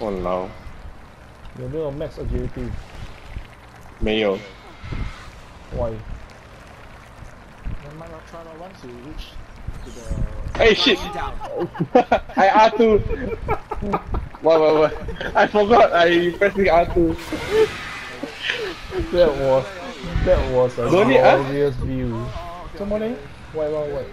Oh, Walao，有没有 max agility？没有。Why？Then not Hey shit! I R2. what, what, what? I forgot I pressing R2. That was that was a obvious glorious view. why Why,